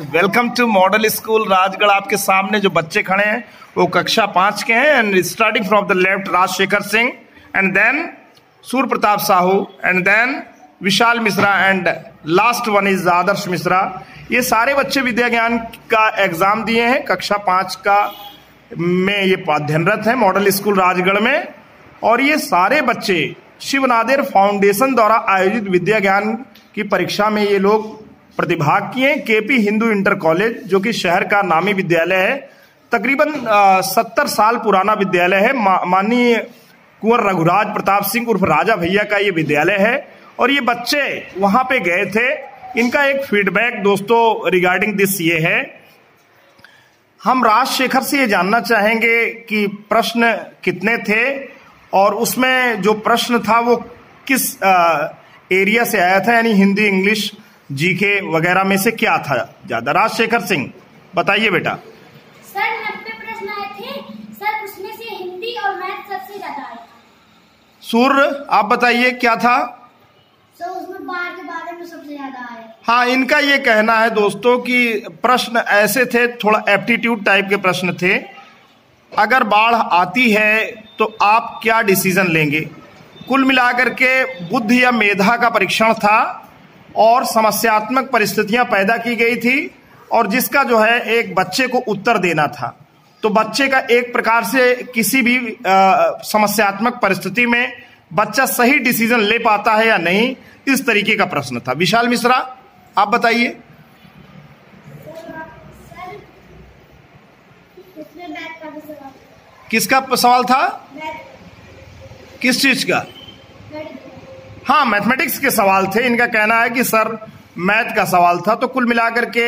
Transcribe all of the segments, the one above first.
Welcome to model school Rajgarh आपके सामने जो बच्चे खड़े हैं, वो कक्षा पाँच के हैं and starting from the left Rajshekhar Singh and then Surya Pratap Sahu and then Vishal Mishra and last one is Adarsh Mishra ये सारे बच्चे विद्या ज्ञान का एग्ज़ाम दिए हैं, कक्षा पाँच का में ये अध्ययनरत है मॉडल स्कूल राजगढ़ में। और ये सारे बच्चे शिवनादेर फाउंडेशन द्वारा आयोजित विद्या ज्ञान की परीक्षा में ये लोग प्रतिभाग किए केपी हिंदू इंटर कॉलेज जो कि शहर का नामी विद्यालय है। तकरीबन सत्तर साल पुराना विद्यालय है। मा, माननीय कुंवर रघुराज प्रताप सिंह उर्फ़ राजा भैया का ये विद्यालय है। और ये बच्चे वहाँ पे गए थे। इनका एक फीडबैक दोस्तों रिगार्डिंग दिस ये है। हम राजशेखर से ये जानना चाहेंगे कि प्रश्न कितने थे और उसमें जो प्रश्न था वो किस आ, एरिया से आया था यानी हिंदी इंग्लिश जीके वगैरह में से क्या था? ज़्यादा राजशेखर सिंह बताइए बेटा। सर नब्बे प्रश्न आए थे। सर उसमें से हिंदी और मैथ सबसे ज़्यादा आया सूर्य आप बताइए क्या था? सर उसमें बाढ़ के बारे में सबसे ज़्यादा आया हाँ इनका ये कहना है दोस्तों कि प्रश्न ऐसे थे थोड़ा एप्टीट्यूड टाइप के प्रश्न थे। अगर बाढ़ आती है तो आप क्या डिसीज़न लेंगे? कुल मिलाकर के बुद्धि या मेधा का परीक्षण था और समस्यात्मक परिस्थितियाँ पैदा की गई थी और जिसका जो है एक बच्चे को उत्तर देना था। तो बच्चे का एक प्रकार से किसी भी समस्यात्मक परिस्थिति में बच्चा सही डिसीज़न ले पाता है या नहीं, इस तरीके का प्रश्न था। विशाल मिश्रा, आप बताइए। किसका सवाल था? किस चीज़ का? हाँ मैथमेटिक्स के सवाल थे। इनका कहना है कि सर मैथ का सवाल था। तो कुल मिलाकर के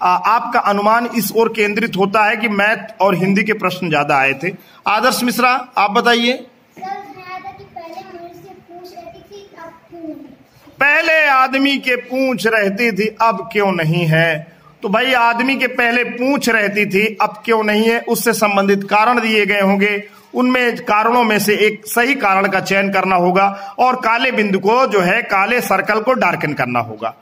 आपका अनुमान इस ओर केंद्रित होता है कि मैथ और हिंदी के प्रश्न ज़्यादा आए थे। आदर्श मिश्रा आप बताइए। पहले आदमी के पूछ रहती थी अब क्यों नहीं है? तो भाई आदमी के पहले पूछ रहती थी अब क्यों नहीं है? उससे संबंधित कारण दिए गए होंगे। उनमें कारणों में से एक सही कारण का चयन करना होगा और काले बिंदु को जो है काले सर्कल को डार्कन करना होगा।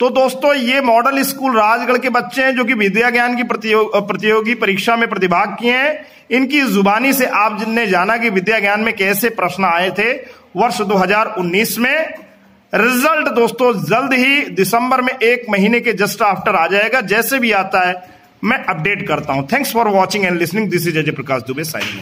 तो दोस्तों, ये मॉडल स्कूल राजगढ़ के बच्चे हैं जो कि विद्या ज्ञान की प्रतियोगी परीक्षा में प्रतिभाग किए हैं। इनकी जुबानी से आप जिनने जाना कि विद्या ज्ञान में कैसे प्रश्न आए थे वर्ष 2019 में। रिज़ल्ट दोस्तों, जल्द ही दिसंबर में एक महीने के जस्ट आफ्टर आ जाएगा। जैसे भी आता है, मैं अपडेट करता हूँ। Thanks for watching and listening this is Ajay Prakash Dubey signing